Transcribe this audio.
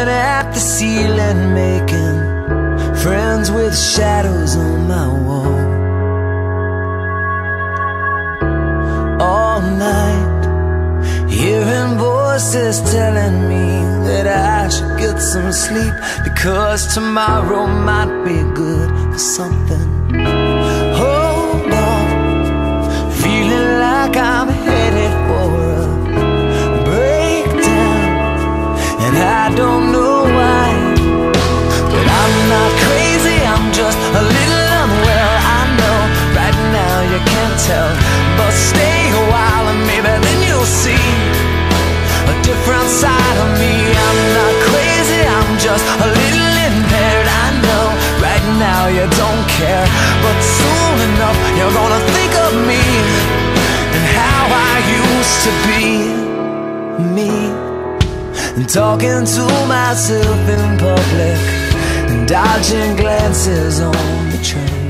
Staring at the ceiling Making friends with shadows on my wall. All night Hearing voices telling me That I should get some sleep Because tomorrow might be good for something. Tell, but stay a while and maybe then you'll see a different side of me. I'm not crazy, I'm just a little impaired. I know right now you don't care, but soon enough you're gonna think of me and how I used to be me. And talking to myself in public and dodging glances on the train.